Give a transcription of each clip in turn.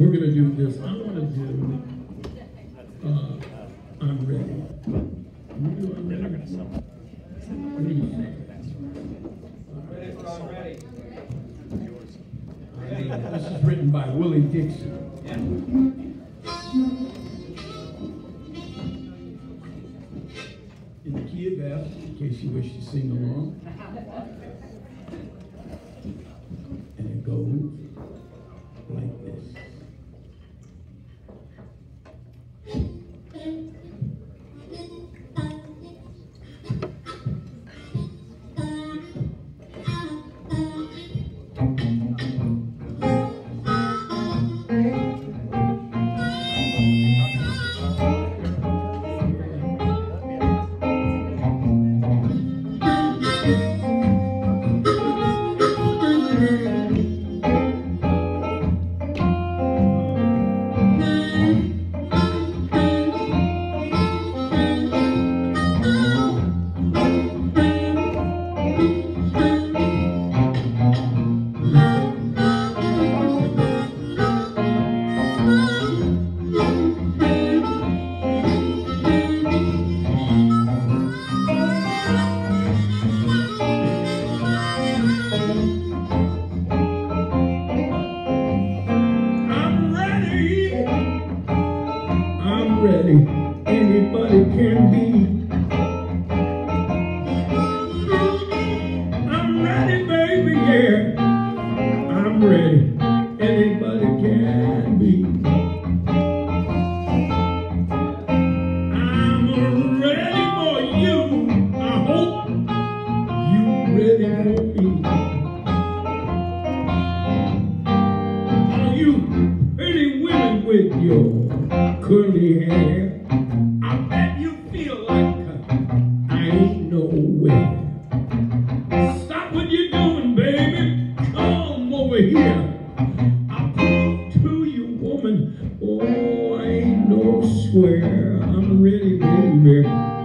we're going to do this. I want to do uh, I'm ready. You do I'm ready? What do you think? Ready for I'm ready. This is written by Willie Dixon. In the key of F, in case you wish to sing along. I bet you feel like I ain't nowhere. Stop what you're doing, baby. Come over here. Prove to you, woman. Oh, I ain't no square. I'm ready, baby.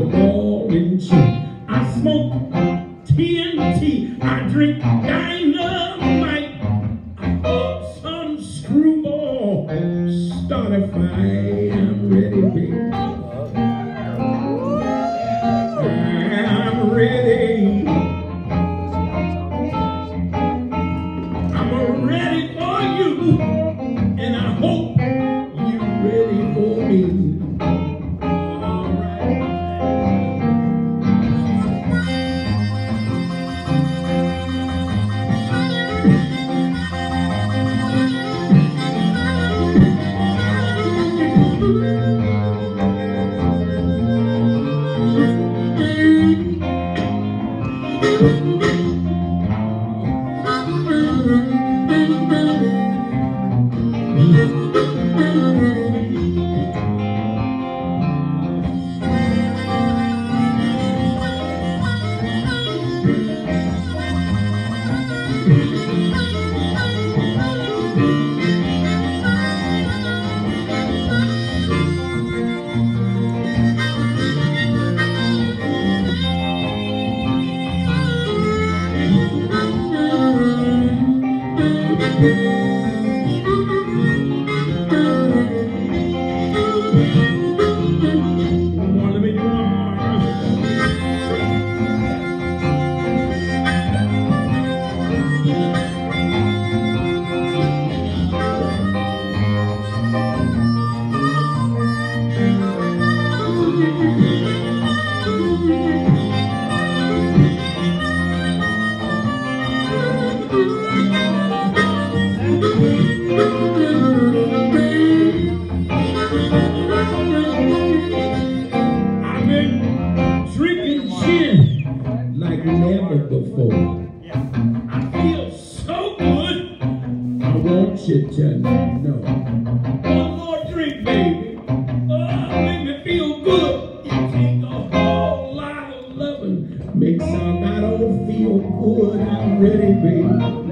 Ball and chain. I smoke TNT. I drink dynamite. I hope some screwball start a fight. want you just know. One more drink, baby. Oh, make me feel good. You take a whole lot of loving. Makes somebody feel good. I'm ready, baby.